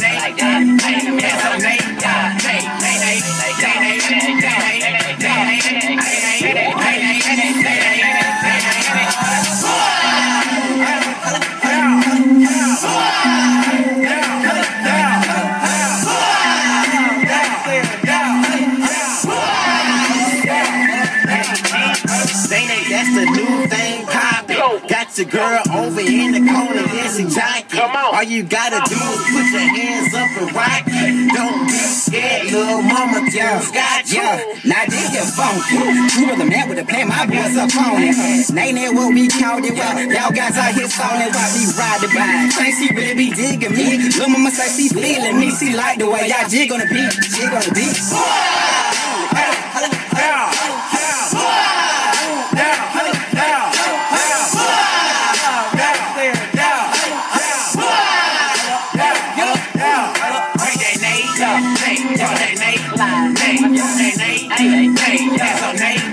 Like that. Your girl over in the corner, dancing jockin'. Come on. All you gotta do is put your hands up and rock it. Don't be scared, little mama. Yeah, got you. Yeah, now this get funky. You was the man with the plan, my boys up on it. Name that what we called it. Well, y'all guys out here stalling while we ride the bike. Think she really be digging me. Little mama say she feeling me. She like the way y'all jig on the beat. Jig on the beat. What's up, name? What's their name? Name. What's their name.